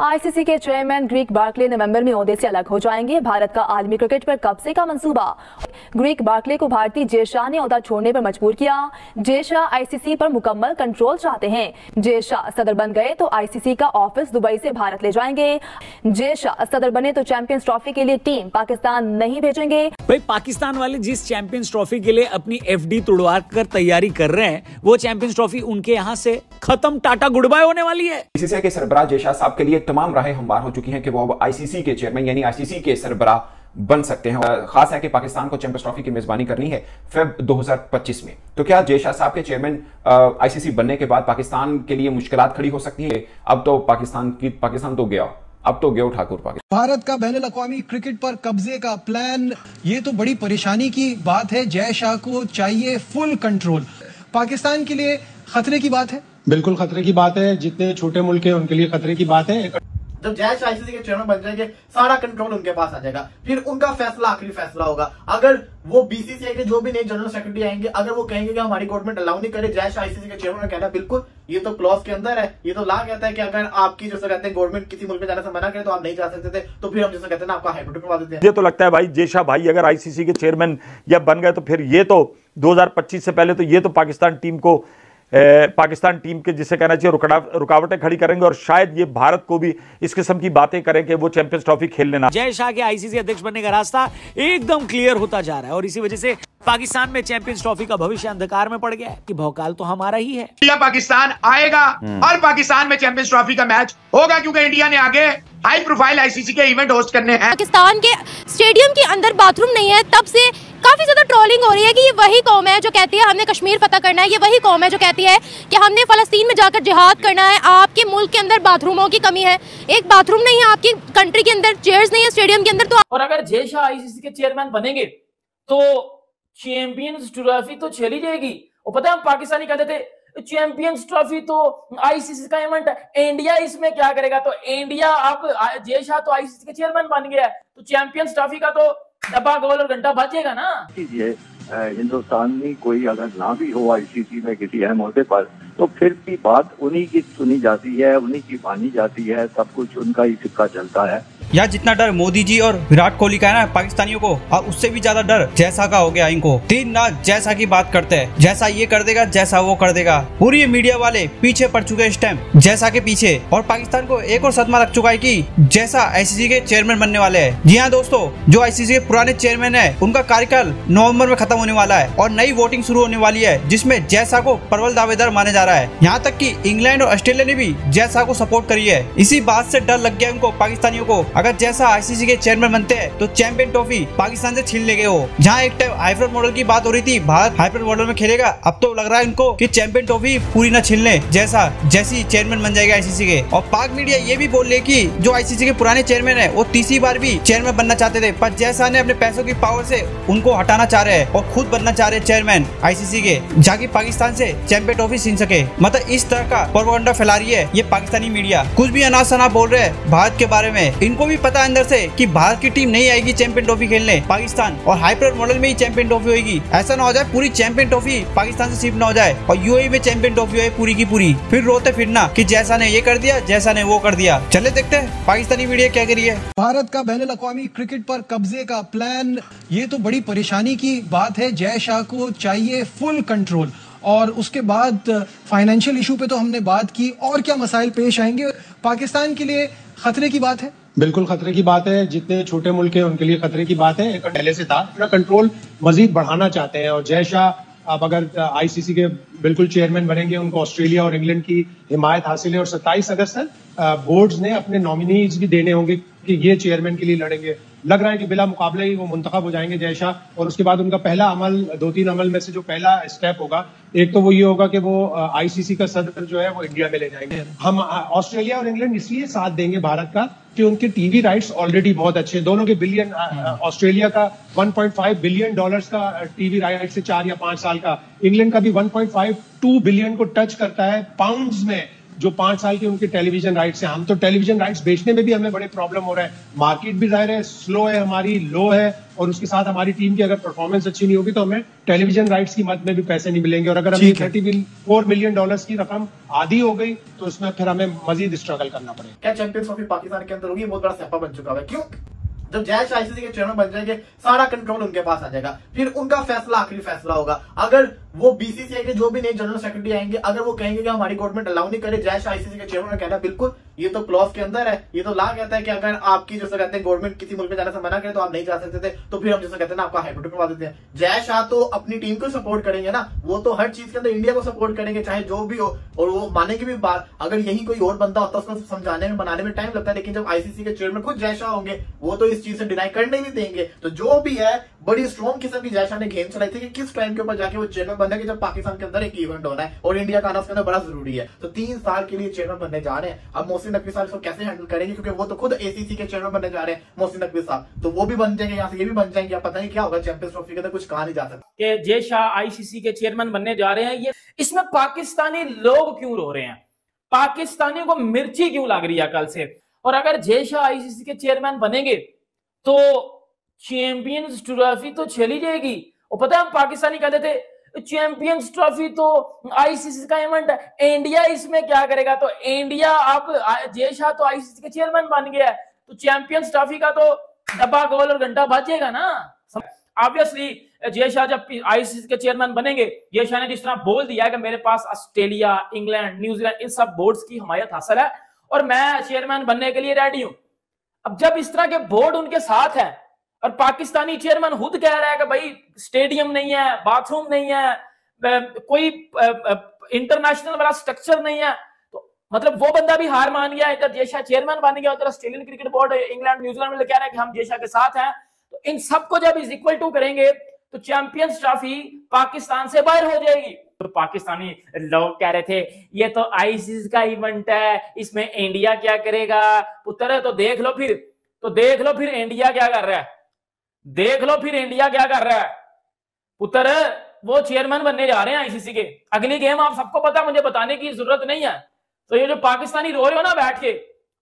ICC के chairman Greek Berkeley नवंबर में ओहदे से अलग हो जाएँगे। भारत का आलमी क्रिकेट पर कब्जे का मंसूबा? ग्रीक बार्कले को भारतीय जय शाह ने ओहदा छोड़ने पर मजबूर किया। जय शाह आईसीसी पर मुकम्मल कंट्रोल चाहते हैं। जय शाह सदर बन गए तो आईसीसी का ऑफ़िस दुबई से भारत ले जाएँगे। जय शाह सदर बने तो चैंपियंस ट्रॉफी के लिए टीम पाकिस्तान नहीं भेजेंगे। भाई पाकिस्तान वाले जिस चैंपियंस ट्रॉफी के लिए अपनी एफडी तुड़वा कर तैयारी कर रहे हैं वो चैंपियंस ट्रॉफी उनके यहाँ से खत्म टाटा गुड बाय होने वाली है। के सरबराह जयशाह साहब के लिए तमाम राहें हमवार हो चुकी हैं कि वो अब आईसीसी के चेयरमैन यानी आईसीसी के सरबराह बन सकते हैं। खास है कि पाकिस्तान को चैंपियंस ट्रॉफी की मेजबानी करनी है फेब 2025 में। तो क्या जयशाह साहब के चेयरमैन आईसीसी बनने के बाद पाकिस्तान के लिए मुश्किल खड़ी हो सकती है? अब तो पाकिस्तान की, पाकिस्तान तो गया। अब तो गयो ठाकुर पाकिस्तान। भारत का बैन अवी क्रिकेट पर कब्जे का प्लान ये तो बड़ी परेशानी की बात है। जय शाह को चाहिए फुल कंट्रोल पाकिस्तान के लिए खतरे की बात है? बिल्कुल खतरे की बात है जितने छोटे मुल्क है उनके लिए खतरे की बात है। जब जैश आईसीसी के चेयरमैन बन जाएँगे सारा कंट्रोल उनके पास आ जाएगा। फिर उनका फैसला आखिरी फैसला होगा। अगर वो बीसीसीआई के जो भी नए जनरल सेक्रेटरी आएँगे अगर वो कहेंगे कि हमारी गवर्नमेंट अलाउ नहीं करे जैश आईसीसी के चेयरमैन कहना बिल्कुल ये तो क्लॉज के अंदर है। ये तो ला कहता है कि अगर आपकी जैसे कहते हैं गवर्नमेंट किसी मुल्क में जाने से मना करे तो आप नहीं जा सकते थे तो फिर हम जैसे कहते हैं आपका हाइब्रिड करवा देते हैं। ये तो लगता है भाई जेशा भाई अगर आईसीसी के चेयरमैन या बन गए तो फिर ये तो 2025 से पहले तो ये तो पाकिस्तान टीम को पाकिस्तान टीम के जिसे कहना चाहिए रुकावटें खड़ी करेंगे और शायद ये भारत को भी इस किस्म की बातें करें कि वो चैंपियंस ट्रॉफी खेल लेना जय शाह के आईसीसी अध्यक्ष बनने का रास्ता एकदम क्लियर होता जा रहा है और इसी वजह से पाकिस्तान में चैंपियंस ट्रॉफी का भविष्य अंधकार में पड़ गया है कि भौकाल तो हमारा ही है इंडिया पाकिस्तान आएगा हम्म। और पाकिस्तान में चैंपियंस ट्रॉफी का मैच होगा क्योंकि इंडिया ने आगे हाई प्रोफ़ाइल आईसीसी के इवेंट होस्ट करने हैं पाकिस्तान के स्टेडियम के अंदर बाथरूम नहीं है तब से काफ़ी ज़्यादा ट्रोलिंग हो रही है कि ये वही कौम है जो कहती है हमने कश्मीर फतह करना है, ये वही कौम है जो कहती है कि हमने फलस्तीन में जाकर जिहाद करना है, आपके मुल्क के अंदर बाथरूमों की कमी है। एक बाथरूम नहीं है, आपकी कंट्री के अंदर चेयर्स नहीं है स्टेडियम के अंदर तो और अगर जय शाह आईसीसी के चेयरमैन बनेंगे तो चैंपियंस ट्रॉफी तो चली जाएगी। और पता है हम पाकिस्तानी कहते थे चैंपियंस ट्रॉफी तो आईसीसी का इवेंट है इंडिया इसमें क्या करेगा? तो इंडिया अब जय शाह तो आईसीसी के चेयरमैन बन गया है तो चैंपियंस ट्रॉफी का तो डब्बा गोल और घंटा बचेगा ना? हिंदुस्तान में कोई अगर ना भी हो आईसीसी में किसी अहम मुद्दे पर तो फिर भी बात उन्हीं की सुनी जाती है, उन्हीं की मानी जाती है, सब कुछ उनका ही सिक्का चलता है। यहाँ जितना डर मोदी जी और विराट कोहली का है ना, पाकिस्तानियों को, और उससे भी ज़्यादा डर जैसा का हो गया इनको। तीन ना जैसा की बात करते हैं, जैसा ये कर देगा, जैसा वो कर देगा। पूरी मीडिया वाले पीछे पड़ चुके इस टाइम जैसा के पीछे। और पाकिस्तान को एक और सदमा लग चुका है की जैसा आईसीसी के चेयरमैन बनने वाले है। जी हाँ दोस्तों, जो आईसीसी के पुराने चेयरमैन है, उनका कार्यकाल नवंबर में खत्म होने वाला है, और नई वोटिंग शुरू होने वाली है, जिसमें जैसा को प्रबल दावेदार माने जा रहा है। यहाँ तक की इंग्लैंड और ऑस्ट्रेलिया ने भी जैसा को सपोर्ट करी है। इसी बात से डर लग गया उनको पाकिस्तानियों को। अगर जैसा आईसीसी के चेयरमैन बनते हैं तो चैंपियन ट्रॉफी पाकिस्तान से छीन लेंगे वो। जहाँ एक टाइम हाइब्रिड मॉडल की बात हो रही थी, भारत हाइब्रिड मॉडल में खेलेगा, अब तो लग रहा है इनको की चैंपियन ट्रॉफी पूरी न छीन ले, जैसा, जैसी चेयरमैन बन जाएगा आईसीसी के। और पाक मीडिया ये भी बोल रही की जो आईसीसी के पुराने चेयरमैन है, वो तीसरी बार भी चेयरमैन बनना चाहते थे, पर जैसा ने अपने पैसों की पावर से उनको हटाना चाह रहे हैं, और खुद बनना चाह रहे हैं चेयरमैन आईसीसी के, जाके पाकिस्तान से चैंपियन ट्रॉफी छीन सके। मतलब इस तरह का फैला रही है ये पाकिस्तानी मीडिया कुछ भी अनाज सना बोल रहे हैं, भारत के बारे में, इनको भी पता अंदर से कि भारत की टीम नहीं आएगी चैंपियन ट्रॉफी खेलने पाकिस्तान और हाइपर मॉडल में ही चैंपियन ट्रॉफी होगी ऐसा ना हो जाए पूरी चैंपियन ट्रॉफी पाकिस्तान से शिफ्ट ना हो जाए और यूएई में चैंपियन ट्रॉफी हो पूरी की पूरी। फिर रोते फिरना कि जैसा ने ये कर दिया, जैसा ने वो कर दिया। चले देखते हैं पाकिस्तानी मीडिया क्या करी है। भारत का बैन अवी क्रिकेट पर कब्जे का प्लान ये तो बड़ी परेशानी की बात है। जय शाह को चाहिए फुल कंट्रोल और उसके बाद फाइनेंशियल इशू पे तो हमने बात की। और क्या मसाइल पेश आएँगे? पाकिस्तान के लिए खतरे की बात है। बिल्कुल खतरे की बात है, जितने छोटे मुल्क है, उनके लिए खतरे की बात है। पहले से था अपना कंट्रोल मजीद बढ़ाना चाहते हैं। और जय शाह, आप अगर आईसीसी के बिल्कुल चेयरमैन बनेंगे, उनको ऑस्ट्रेलिया और इंग्लैंड की हिमायत हासिल है। और सत्ताईस अगस्त तक बोर्ड्स ने अपने नॉमिनीज भी देने होंगे, कि ये चेयरमैन के लिए लड़ेंगे। लग रहा है कि बिला मुकाबले ही वो मुंतखब हो जाएँगे जयशाह और उसके बाद उनका पहला अमल दो तीन अमल में से जो पहला स्टेप होगा एक तो वो ये होगा कि वो आईसीसी का सदर जो है वो इंडिया में ले जाएँगे। हम ऑस्ट्रेलिया और इंग्लैंड इसलिए साथ देंगे भारत का कि उनके टीवी राइट्स ऑलरेडी बहुत अच्छे हैं। दोनों के बिलियन ऑस्ट्रेलिया का 1.5 बिलियन डॉलर्स का टीवी राइट से चार या पाँच साल का इंग्लैंड का भी 1.52 बिलियन को टच करता है पाउंड्स में। जो पाँच साल के उनके टेलीविज़न राइट्स हैं हम तो टेलीविज़न राइट्स बेचने में भी हमें बड़े प्रॉब्लम हो रहा है। मार्केट भी ज़ाहिर है स्लो है हमारी लो है और उसके साथ हमारी टीम की अगर परफॉर्मेंस अच्छी नहीं होगी तो हमें टेलीविज़न राइट्स की मद में भी पैसे नहीं मिलेंगे। और अगर हमें थर्टी फोर मिलियन डॉलर्स की रकम आधी हो गई तो उसमें फिर हमें मजीद स्ट्रगल करना पड़ेगा। क्या चैंपियंस ट्रॉफी पाकिस्तान के अंदर होगी? बहुत बड़ा सैपा बन चुका है। क्यों? जब जैश आईसीसी के चेयरमैन बन जाएँगे सारा कंट्रोल उनके पास आ जाएगा। फिर उनका फैसला आखिरी फैसला होगा। अगर वो बीसीसीआई के जो भी नए जनरल सेक्रेटरी आएँगे, अगर वो कहेंगे कि हमारी गवर्नमेंट अलाउ नहीं करे जैश आईसीसी के चेयरमैन कहना, बिल्कुल, ये तो क्लॉज के अंदर है, ये तो ला कहता है कि अगर आपकी, जैसे कहते हैं गवर्नमेंट किसी मुल्क में जाने से मना करे तो आप नहीं जा सकते थे तो फिर हम जैसे कहते हैं आपका हाइड्रोट करवा देते हैं। जय शाह तो अपनी टीम को सपोर्ट करेंगे ना, वो तो हर चीज़ के अंदर इंडिया को सपोर्ट करेंगे, चाहे जो भी हो, और वो माने की भी बात, अगर यही कोई और बंदा होता, उसको समझाने में, बनाने में टाइम लगता है, लेकिन जब आईसीसी के चेयरमैन खुद जय शाह होंगे, वो तो इस चीज़ से डिनाई करने नहीं देंगे। तो जो भी है, बड़ी स्ट्रॉन्ग किस्म की जय शाह ने गेम चलाई थी कि किस टाइम के ऊपर जाके वो चेयरमैन बनने के जब पाकिस्तान के अंदर एक इवेंट होना है और इंडिया का आना उसके अंदर बड़ा ज़रूरी है। तो तीन साल के लिए चेयरमैन बनने जा रहे हैं। अब मोहसिन नकवी साहब इसको कैसे हैंडल करेंगे? क्योंकि वो तो खुद एसीसी के चेयरमैन बनने जा रहे हैं, मोहसिन नकवी साहब। तो वो भी बन जाएँगे, यहाँ से ये भी बन जाएँगे। पता नहीं क्या होगा चैंपियंस ट्रॉफी के अंदर कुछ कहा नहीं जा सकता। जय शाह आईसीसी के चेयरमैन बनने जा रहे हैं। ये इसमें पाकिस्तानी लोग क्यों रो रहे हैं? पाकिस्तानियों को मिर्ची क्यों लग रही है कल से? और अगर जय शाह आईसीसी के चेयरमैन बनेंगे तो चैंपियंस ट्रॉफी तो चली जाएगी। और पता है हम पाकिस्तानी कहते थे चैंपियंस ट्रॉफी तो आईसीसी का इवेंट है। इंडिया इसमें क्या करेगा? तो इंडिया अब जय शाह तो आईसीसी के चेयरमैन बन गया है। तो चैंपियंस ट्रॉफी का तो डब्बा गोल और घंटा बजेगा ना? ऑब्वियसली जय शाह जब आईसीसी के चेयरमैन बनेंगे, जय शाह ने जिस तरह बोल दिया कि मेरे पास ऑस्ट्रेलिया इंग्लैंड न्यूजीलैंड इन सब बोर्ड्स की हमायत हासिल है और मैं चेयरमैन बनने के लिए रेडी हूँ। अब जब इस तरह के बोर्ड उनके साथ है और पाकिस्तानी चेयरमैन खुद कह रहा है कि भाई स्टेडियम नहीं है बाथरूम नहीं है कोई इंटरनेशनल वाला स्ट्रक्चर नहीं है। तो मतलब वो बंदा भी हार मान गया इधर जेशा चेयरमैन बन गया, उधर Australian cricket board England New Zealand में कह रहे हैं कि हम जेशा के साथ हैं। तो इन सबको जब इज़ इक्वल टू करेंगे तो चैंपियंस ट्रॉफी पाकिस्तान से बाहर हो जाएगी। तो पाकिस्तानी लोग कह रहे थे, ये तो आईसीसी का इवेंट है, इसमें इंडिया क्या करेगा? पुत्र तो देख लो फिर तो देख लो फिर इंडिया क्या कर रहा है। देख लो फिर इंडिया क्या कर रहा है। पुत्र, वो चेयरमैन बनने जा रहे हैं आईसीसी के। अगली गेम आप सबको पता, मुझे बताने की ज़रूरत नहीं है। तो ये जो पाकिस्तानी रो रहे हो ना बैठ के,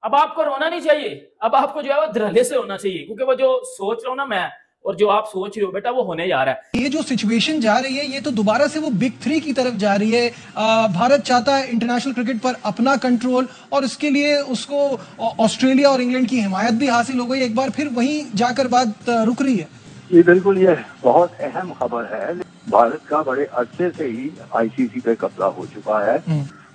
अब आपको रोना नहीं चाहिए। अब आपको जो है वो धरले से रोना चाहिए, क्योंकि वो जो सोच रहा हूँ ना मैं और जो आप सोच रहे हो बेटा वो होने जा रहा है। ये जो सिचुएशन जा रही है ये तो दोबारा से वो बिग थ्री की तरफ़ जा रही है। आ, भारत चाहता है इंटरनेशनल क्रिकेट पर अपना कंट्रोल और इसके लिए उसको ऑस्ट्रेलिया और इंग्लैंड की हिमायत भी हासिल हो गई। एक बार फिर वहीं जाकर बात रुक रही है। ये बिल्कुल ये बहुत अहम खबर है। भारत का बड़े अरसे से ही आईसीसी पे कब्जा हो चुका है।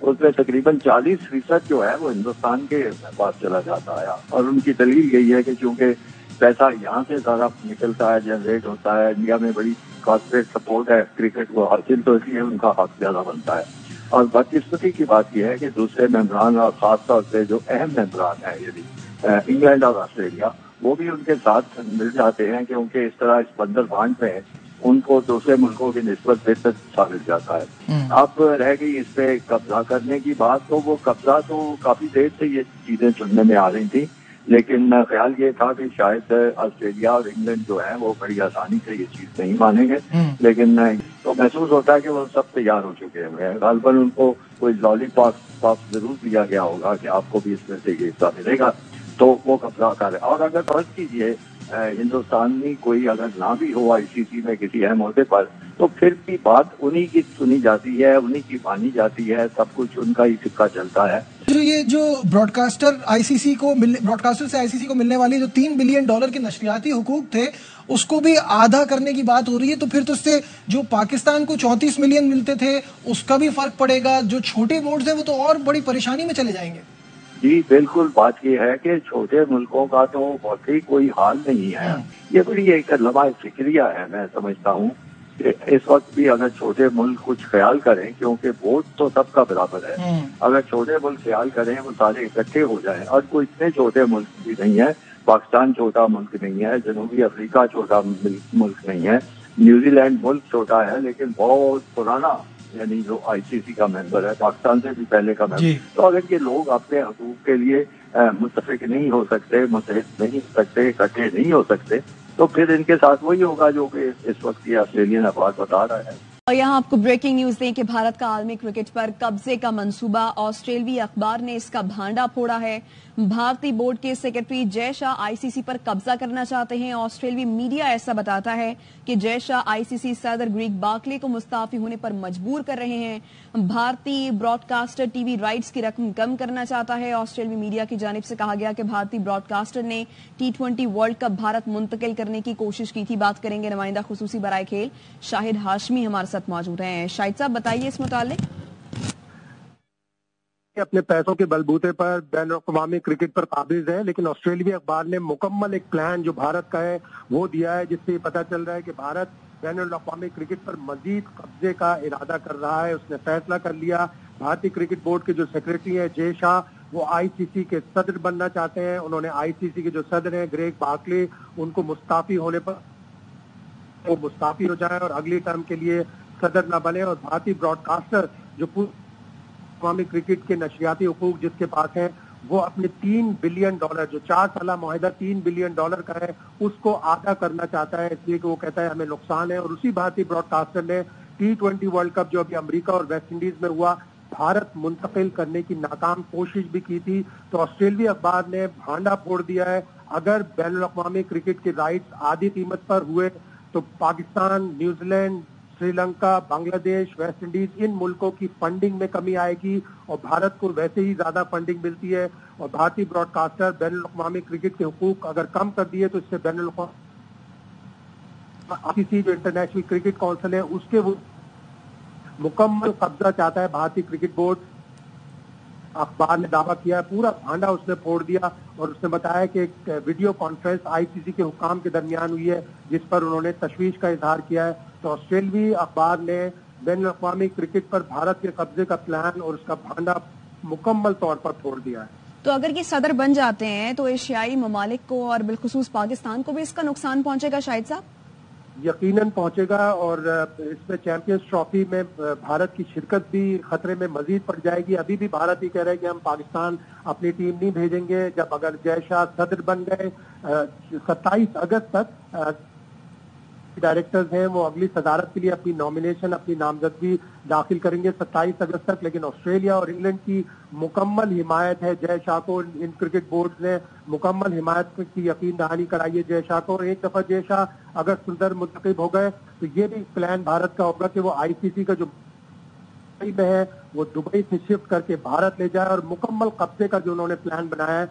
उसमें तकरीबन 40 फ़ीसद जो है वो हिंदुस्तान के पास चला जाता है। और उनकी दलील यही है कि चूँकि पैसा यहाँ से ज़्यादा निकलता है जनरेट होता है। इंडिया में बड़ी कॉर्पोरेट सपोर्ट है क्रिकेट को हासिल तो इसलिए उनका हक ज़्यादा बनता है। और बदकिस्मती की बात यह है कि दूसरे मेम्बरान और खासतौर से जो अहम मेम्बरान है यदि इंग्लैंड और ऑस्ट्रेलिया वो भी उनके साथ मिल जाते हैं क्योंकि इस तरह इस बंदर बाँध में उनको दूसरे मुल्कों की नस्बत बेहतर साबित जाता है। अब रह गई इस पे कब्जा करने की बात तो वो कब्जा तो काफ़ी देर से ये चीज़ें सुनने में आ रही थी। लेकिन ख्याल ये था कि शायद ऑस्ट्रेलिया और इंग्लैंड जो है वो बड़ी आसानी से ये चीज़ नहीं मानेंगे। लेकिन तो महसूस होता है कि वो सब तैयार हो चुके हैं। गालबन उनको कोई लॉलीपॉप पॉप ज़रूर दिया गया होगा कि आपको भी इसमें से ये हिस्सा मिलेगा तो वो कब्जा कर और अगर फ़र्ज़ कीजिए हिंदुस्तानी कोई अगर ना भी हो आईसीसी में किसी अहम अहदे पर तो फिर भी बात उन्हीं की सुनी जाती है उन्हीं की मानी जाती है सब कुछ उनका ही सिक्का चलता है। जो ये जो ब्रॉडकास्टर आईसीसी को मिलने ब्रॉडकास्टर से आईसीसी को मिलने वाली जो तीन बिलियन डॉलर के नशरियाती हुकूक थे उसको भी आधा करने की बात हो रही है तो फिर तो उससे जो पाकिस्तान को चौंतीस मिलियन मिलते थे उसका भी फ़र्क पड़ेगा। जो छोटे बोर्ड है वो तो और बड़ी परेशानी में चले जाएँगे। जी बिल्कुल बात यह है कि छोटे मुल्कों का तो बहुत ही कोई हाल नहीं है। ये बड़ी एक लंबा फिक्रिया है मैं समझता हूँ। इस वक्त भी अगर छोटे मुल्क कुछ ख्याल करें क्योंकि वोट तो सबका बराबर है। अगर छोटे मुल्क ख्याल करें वो सारे इकट्ठे हो जाए। और कोई इतने छोटे मुल्क भी नहीं है पाकिस्तान छोटा मुल्क नहीं है जनूबी अफ्रीका छोटा मुल्क नहीं है न्यूजीलैंड मुल्क छोटा है लेकिन बहुत पुराना यानी जो आईसीसी का मेंबर है पाकिस्तान से भी पहले का मेंबर तो अगर ये लोग अपने हकूक के लिए मुतफिक नहीं हो सकते मुतहद नहीं हो सकते इकट्ठे नहीं हो सकते तो फिर इनके साथ वही होगा जो कि इस वक्त ये ऑस्ट्रेलियन अखबार बता रहा है। और यहाँ आपको ब्रेकिंग न्यूज़ दें कि भारत का आलमी क्रिकेट पर कब्जे का मंसूबा, ऑस्ट्रेलवी अखबार ने इसका भांडा फोड़ा है। भारतीय बोर्ड के सेक्रेटरी जय शाह आईसीसी पर कब्जा करना चाहते हैं। ऑस्ट्रेलवी मीडिया ऐसा बताता है कि जय शाह आईसीसी सदर ग्रीक बाकले को मुस्ताफी होने पर मजबूर कर रहे हैं। भारतीय ब्रॉडकास्टर टीवी राइट्स की रकम कम करना चाहता है। ऑस्ट्रेलियाई मीडिया की जानब से कहा गया कि भारतीय ब्रॉडकास्टर ने T twenty World Cup Bharat मुंतकिल करने की कोशिश की थी। बात करेंगे नुमाइंदा खसूसी बराए खेल, शाहिद हाशमी हमारे साथ मौजूद हैं। शाहिद साहब, बताइए इस मुतालिक। अपने पैसों के बलबूते पर बैन अवी क्रिकेट पर काबिज है, लेकिन ऑस्ट्रेलिया अखबार ने मुकम्मल एक प्लान जो भारत का है, वो दिया है, जिससे पता चल रहा है कि भारत बैन अवी क्रिकेट पर मजीद कब्जे का इरादा कर रहा है। उसने फैसला कर लिया। भारतीय क्रिकेट बोर्ड के जो सेक्रेटरी हैं, जय शाह, वो आईसीसी के सदर बनना चाहते हैं। उन्होंने आईसीसी के जो सदर हैं, ग्रेग बाकले उनको मुस्ताफी होने पर वो मुस्ताफी हो जाए और अगली टर्म के लिए सदर न बने और भारतीय ब्रॉडकास्टर जो अवामी क्रिकेट के नशियाती हकूक जिसके पास है, वो अपने तीन बिलियन डॉलर जो चार साल माहिदा तीन बिलियन डॉलर का है, उसको आधा करना चाहता है, इसलिए कि वो कहता है हमें नुकसान है। और उसी भारतीय ब्रॉडकास्टर ने टी ट्वेंटी वर्ल्ड कप जो अभी अमेरिका और वेस्ट इंडीज में हुआ, भारत मुंतकिल करने की नाकाम कोशिश भी की थी। तो ऑस्ट्रेलिया अखबार ने भांडा फोड़ दिया है। अगर बैन अवी क्रिकेट के राइट्स आधी कीमत पर हुए तो Pakistan, New Zealand Sri Lanka, Bangladesh, West Indies, इन मुल्कों की फंडिंग में कमी आएगी और भारत को वैसे ही ज़्यादा फंडिंग मिलती है। और भारतीय ब्रॉडकास्टर बैन अवी क्रिकेट के हकूक अगर कम कर दिए तो इससे बैन आईसीसी जो इंटरनेशनल क्रिकेट काउंसिल है, उसके वो मुकम्मल कब्जा चाहता है भारतीय क्रिकेट बोर्ड अखबार ने दावा किया है पूरा भांडा उसने फोड़ दिया और उसने बताया कि एक वीडियो कॉन्फ्रेंस आईसीसी के हुकाम के दरमियान हुई है, जिस पर उन्होंने तशवीश का इजहार किया है। तो ऑस्ट्रेलवी अखबार ने बैन अवी क्रिकेट पर भारत के कब्जे का प्लान और उसका भांडा मुकम्मल तौर पर फोड़ दिया है। तो अगर ये सदर बन जाते हैं तो एशियाई ममालिक को और बिलखसूस पाकिस्तान को भी इसका नुकसान पहुंचेगा शायद साहब? यकीनन पहुंचेगा और इसमें चैंपियंस ट्रॉफी में भारत की शिरकत भी खतरे में मजीद पड़ जाएगी। अभी भी भारत ही कह रहे हैं कि हम पाकिस्तान अपनी टीम नहीं भेजेंगे। जब अगर जय शाह सदर बन गए सत्ताईस अगस्त तक डायरेक्टर्स हैं, वो अगली सदारत के लिए अपनी नॉमिनेशन अपनी नामजदगी दाखिल करेंगे 27 अगस्त तक। लेकिन ऑस्ट्रेलिया और इंग्लैंड की मुकम्मल हिमायत है। जय शाह को इन क्रिकेट बोर्ड ने मुकम्मल हिमायत की यकीन दहानी कराई है। जय शाह को और एक दफ़ा जय शाह अगर सुंदर मुंतब हो गए। तो ये भी प्लान भारत का होगा कि वो आईसीसी का जो में है, वो दुबई से शिफ्ट करके भारत ले जाए और मुकम्मल कब्जे का जो उन्होंने प्लान बनाया है